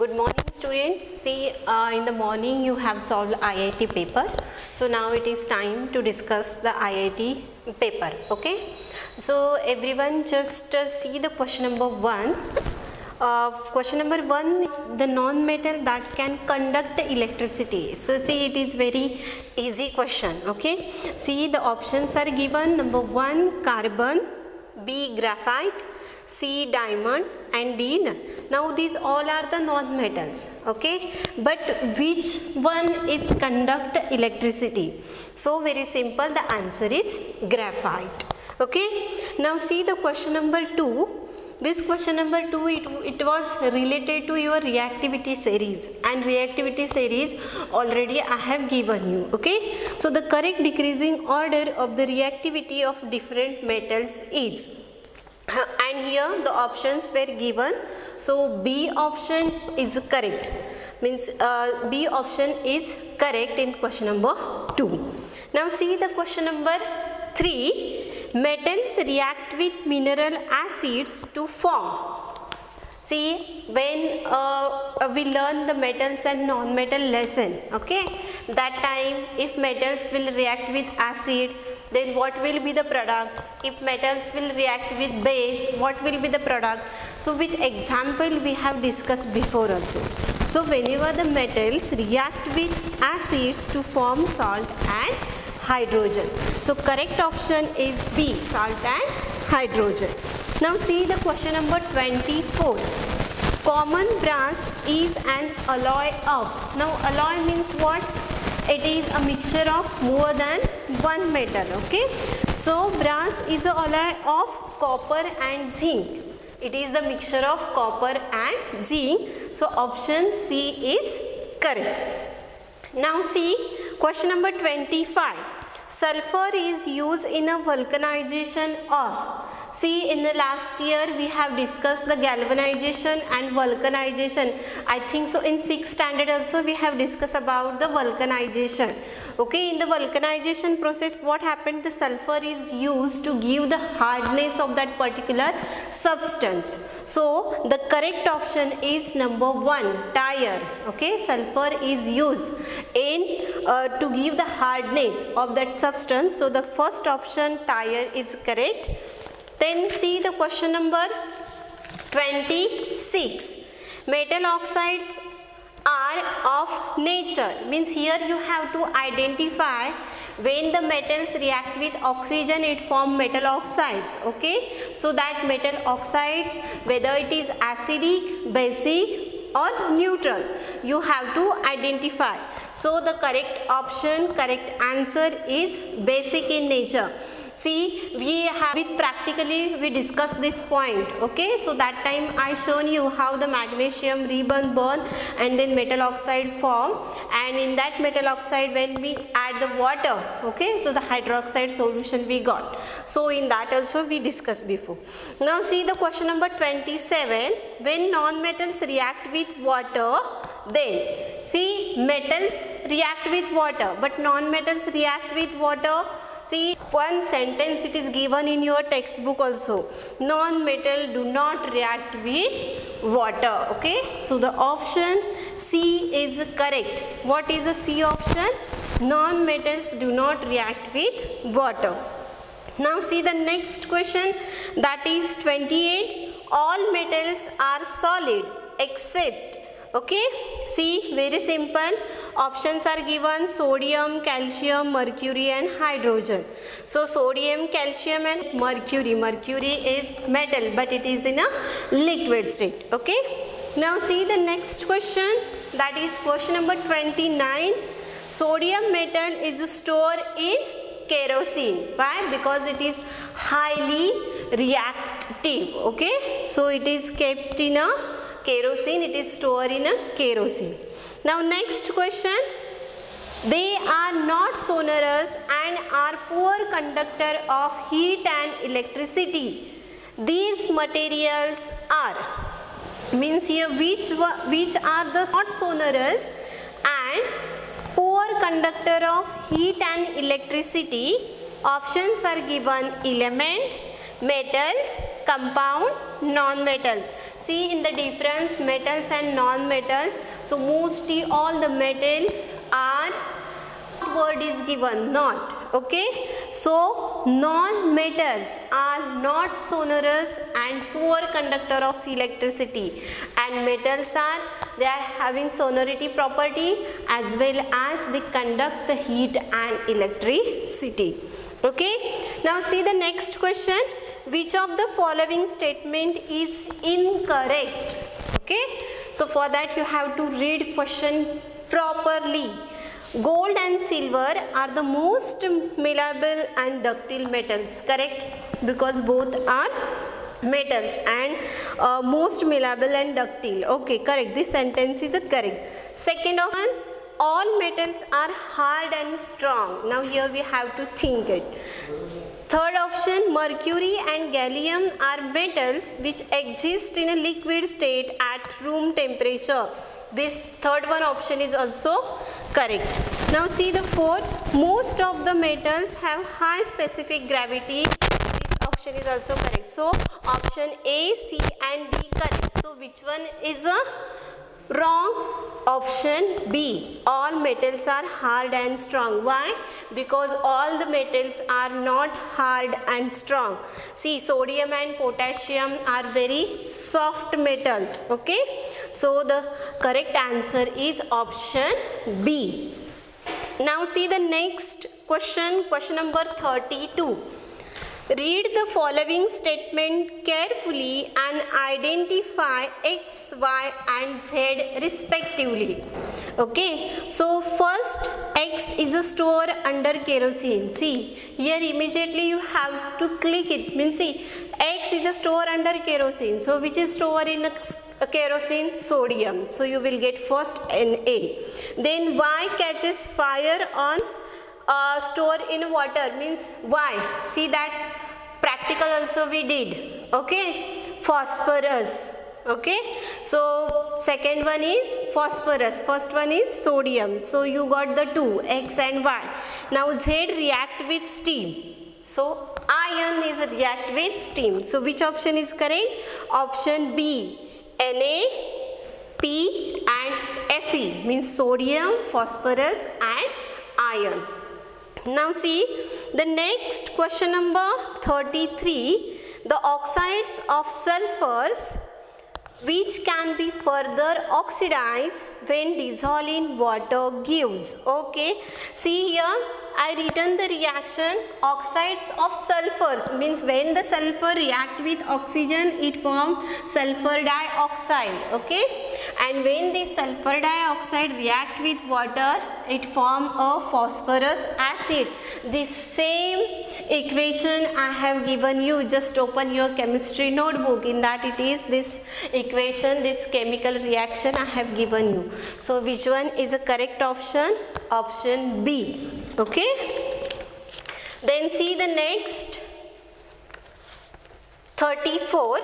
Good morning students. See uh, in the morning you have solved IIT paper. So now it is time to discuss the IIT paper. Okay. So everyone just uh, see the question number 1. Uh, question number 1 is the non-metal that can conduct the electricity. So see it is very easy question. Okay. See the options are given. Number 1 carbon, B graphite, C diamond and D. Now these all are the non-metals okay but which one is conduct electricity? So very simple the answer is graphite okay. Now see the question number 2 this question number 2 it, it was related to your reactivity series and reactivity series already I have given you okay. So the correct decreasing order of the reactivity of different metals is and here the options were given. So b option is correct. Means uh, b option is correct in question number 2 now see the question number 3 metals react with mineral acids to form. See when uh, we learn the metals and non-metal lesson okay? That time if metals will react with acid then what will be the product? If metals will react with base what will be the product? So with example we have discussed before also. So whenever the metals react with acids to form salt and hydrogen. So correct option is b salt and hydrogen. Now see the question number 24 common brass is an alloy of. Now alloy means what it is a mixture of more than one metal okay? So brass is a alloy of copper and zinc. It is the mixture of copper and zinc. So option c is correct now see question number 25 sulfur is used in a vulcanization of See in the last year we have discussed the galvanization and vulcanization. I think so in 6th standard also we have discussed about the vulcanization. Okay, in the vulcanization process what happened the sulfur is used to give the hardness of that particular substance. So the correct option is number 1 tire. Okay, sulfur is used in uh, to give the hardness of that substance. So the first option tire is correct. Then see the question number 26. Metal oxides are of nature. Means here you have to identify when the metals react with oxygen it form metal oxides okay? So that metal oxides whether it is acidic basic or neutral you have to identify. So the correct option correct answer is basic in nature see we have with practically we discussed this point okay? So that time i shown you how the magnesium ribbon burn and then metal oxide form. And in that metal oxide when we add the water okay? So the hydroxide solution we got. So in that also we discussed before. Now see the question number 27 when non-metals react with water then see metals react with water but non-metals react with water See one sentence it is given in your textbook also. Non-metal do not react with water. Okay. So the option C is correct. What is the C option? Non-metals do not react with water. Now see the next question that is 28. All metals are solid except okay? See very simple. Options are given. Sodium calcium mercury and hydrogen. So sodium calcium and mercury. Mercury is metal but it is in a liquid state. Okay? Now see the next question. That is question number 29 sodium metal is stored in kerosene. Why? Because it is highly reactive. Okay? So it is kept in a kerosene it is stored in a kerosene. Now next question. They are not sonorous and are poor conductor of heat and electricity. These materials are means here which which are the not sonorous and poor conductor of heat and electricity? Options are given element metals compound non-metal See in the difference metals and non-metals. So mostly all the metals are word is given not okay? So non-metals are not sonorous and poor conductor of electricity. And metals are they are having sonority property as well as they conduct the heat and electricity okay? Now see the next question which of the following statement is incorrect okay so for that you have to read question properly Gold and silver are the most malleable and ductile metals, correct? Because both are metals and uh, most malleable and ductile. Okay, correct. This sentence is correct. Second one, all metals are hard and strong. Now here we have to think it. Third option, mercury and gallium are metals which exist in a liquid state at room temperature. This third one option is also correct. Now see the fourth, most of the metals have high specific gravity. This option is also correct. So option A, C and D correct. So which one is a Wrong. Option B. All metals are hard and strong. Why? Because all the metals are not hard and strong. See, sodium and potassium are very soft metals. Okay. So, the correct answer is option B. Now, see the next question. Question number 32. Read the following statement carefully and identify X, Y and Z respectively. Okay, so first X is a store under kerosene. See, here immediately you have to click it. Means see, X is a store under kerosene. So which is store in a, kerosene? Sodium. So you will get first Na. Then Y catches fire on uh, store in water means why see that practical also we did okay? Phosphorus okay? So second one is phosphorus. First one is sodium. So you got the two x and y. Now z react with steam. So iron is react with steam. So which option is correct? Option b na p and fe. Means sodium phosphorus and iron now see the next question number 33 the oxides of sulfurs which can be further oxidized when dissolved in water gives. Okay see here I written the reaction oxides of sulfurs. Means when the sulfur react with oxygen it form sulfur dioxide okay? And when the sulfur dioxide react with water it form a phosphorus acid. The same equation I have given you. Just open your chemistry notebook. In that it is this equation this chemical reaction I have given you. So which one is a correct option? Option B okay? Then see the next. 34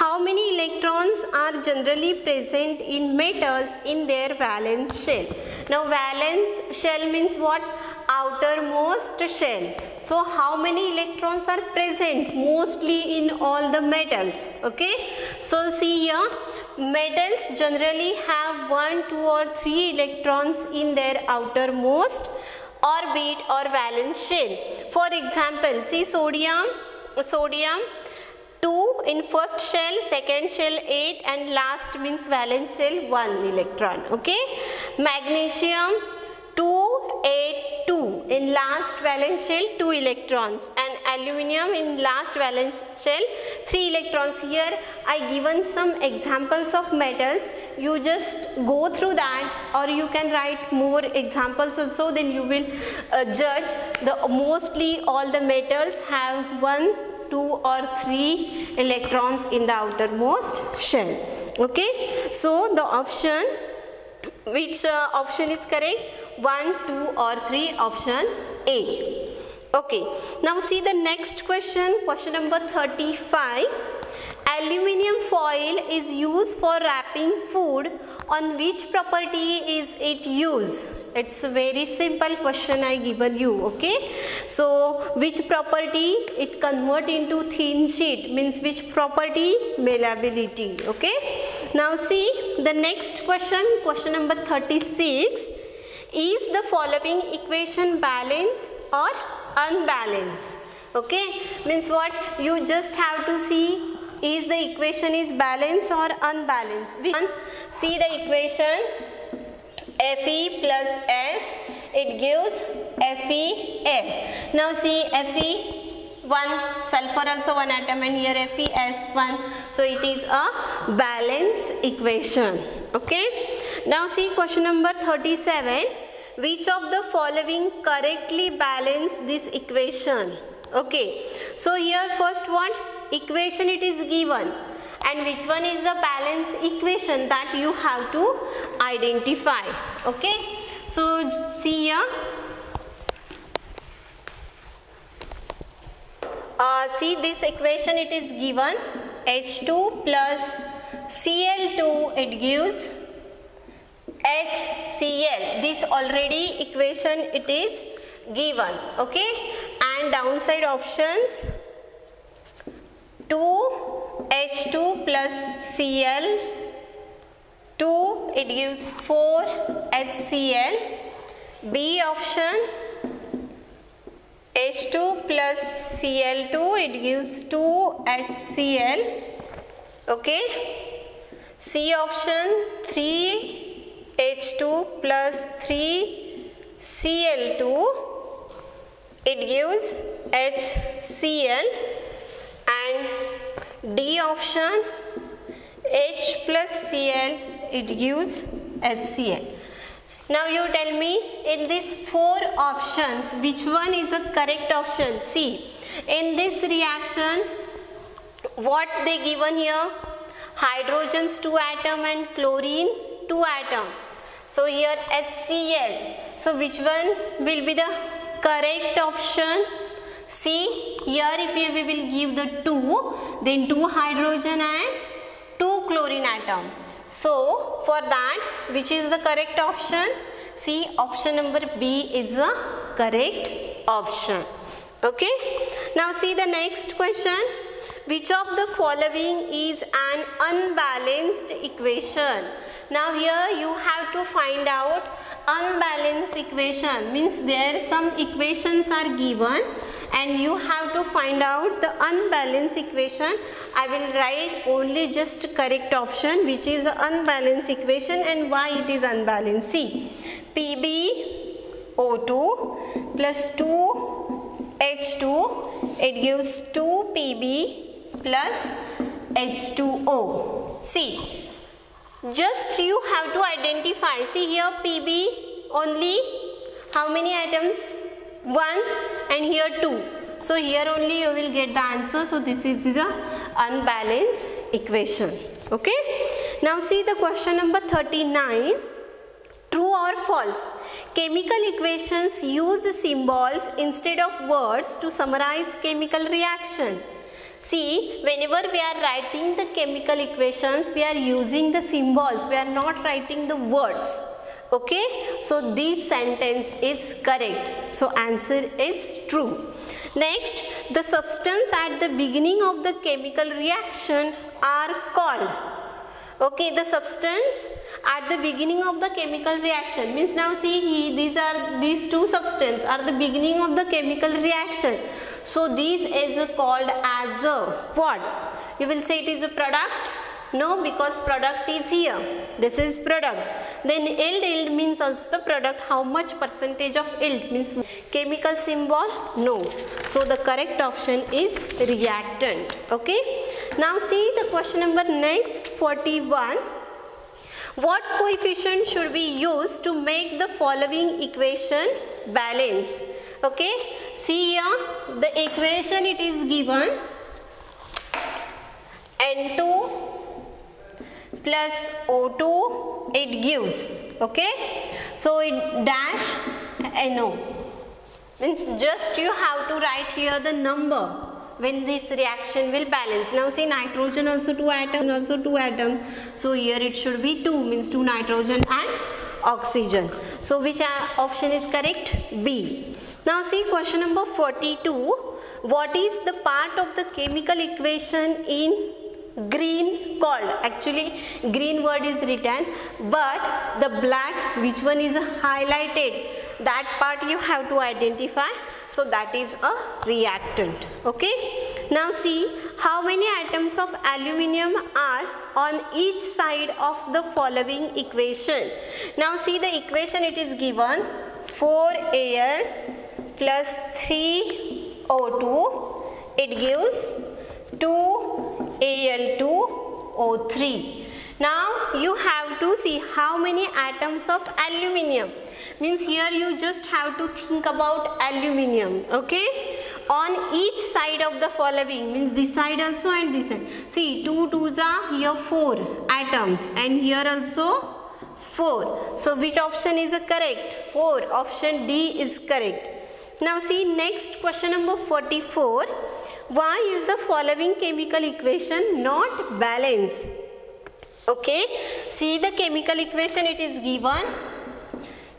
how many electrons are generally present in metals in their valence shell? Now valence shell means what? Outermost shell. So how many electrons are present? Mostly in all the metals. Okay? So see here. Metals generally have one two or three electrons in their outermost orbit or valence shell. For example, see sodium, sodium 2 in first shell, second shell 8 and last means valence shell 1 electron. Okay. Magnesium 2, 8, 2 in last valence shell 2 electrons and aluminum in last valence shell 3 electrons. Here I given some examples of metals. You just go through that or you can write more examples also then you will uh, judge the mostly all the metals have 1, 2 or 3 electrons in the outermost shell. Okay. So the option which uh, option is correct? 1, 2 or 3 option A. Okay, now see the next question, question number 35. Aluminium foil is used for wrapping food. On which property is it used? it's a very simple question i given you okay so which property it convert into thin sheet means which property malleability okay now see the next question question number 36 is the following equation balanced or unbalanced. Okay? Means what? You just have to see is the equation is balanced or unbalanced? We see the equation Fe plus S, it gives FeS. Now see Fe 1 sulfur also one atom and here FeS1 so it is a balance equation. Okay? Now see question number 37 which of the following correctly balance this equation? Okay so here first one equation it is given. And which one is the balance equation that you have to identify? Okay so see here. Uh, see this equation it is given H2 plus Cl2 it gives HCl this already equation it is given okay? And downside options 2 H2 plus Cl 2 it gives 4 HCl B option H2 plus Cl2 it gives 2 HCl okay? C option 3 H2 plus 3 Cl2 it gives HCl and D option H plus Cl it gives HCl. Now you tell me in these four options which one is the correct option? See in this reaction what they given here hydrogens 2 atom and chlorine 2 atom. So here HCl. So which one will be the correct option? See here if we will give the 2 then 2 hydrogen and 2 chlorine atom. So for that which is the correct option? See option number B is the correct option. Okay. Now see the next question. Which of the following is an unbalanced equation? Now here you have to find out unbalanced equation means there some equations are given and you have to find out the unbalanced equation. I will write only just correct option which is unbalanced equation and why it is unbalanced. See PbO2 plus 2H2 it gives 2 Pb plus H2O. See just you have to identify see here Pb only how many atoms 1 and here 2. So here only you will get the answer. So this is a unbalanced equation. Okay. Now see the question number 39. True or false? Chemical equations use symbols instead of words to summarize chemical reaction. See, whenever we are writing the chemical equations, we are using the symbols. We are not writing the words. Okay? So this sentence is correct. So answer is true. Next the substance at the beginning of the chemical reaction are called. Okay? The substance at the beginning of the chemical reaction. Means now see he, these are these two substances are the beginning of the chemical reaction so this is called as a what you will say it is a product no, because product is here. This is product. Then yield, yield means also the product. How much percentage of yield means chemical symbol? No. So the correct option is reactant. Okay. Now see the question number next 41. What coefficient should we use to make the following equation balance? Okay. See here the equation it is given N2 plus O2 it gives okay so it dash NO means just you have to write here the number when this reaction will balance now see nitrogen also 2 atom also 2 atom so here it should be 2 means 2 nitrogen and oxygen. So which uh, option is correct? B. Now see question number 42. What is the part of the chemical equation in green called? Actually green word is written but the black which one is highlighted? That part you have to identify. So that is a reactant. Okay? Now see how many atoms of aluminium are on each side of the following equation? Now see the equation it is given. 4al plus 3o2 it gives 2Al2O3. Now you have to see how many atoms of aluminium. Means here you just have to think about aluminium. Okay. On each side of the following means this side also and this side. See 2 2s are here 4 atoms and here also 4. So which option is correct? 4. Option D is correct. Now see next question number 44. Why is the following chemical equation not balanced? Okay, see the chemical equation it is given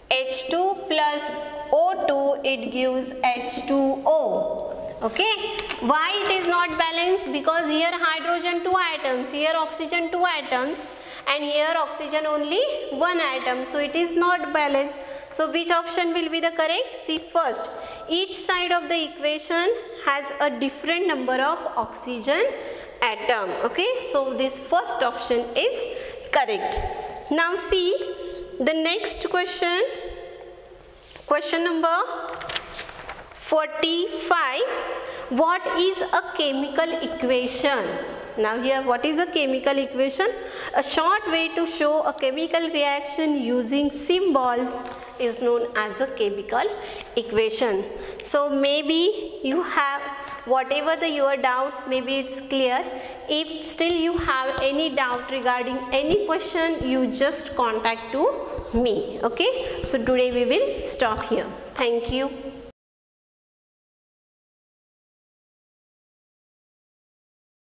H2 plus O2 it gives H2O. Okay, why it is not balanced? Because here hydrogen 2 atoms, here oxygen 2 atoms and here oxygen only 1 atom. So it is not balanced. So which option will be the correct? See first, each side of the equation has a different number of oxygen atom. Okay, so this first option is correct. Now see the next question, question number 45. What is a chemical equation? Now here what is a chemical equation? A short way to show a chemical reaction using symbols is known as a chemical equation. So maybe you have whatever the your doubts maybe it's clear. If still you have any doubt regarding any question you just contact to me okay? So today we will stop here. Thank you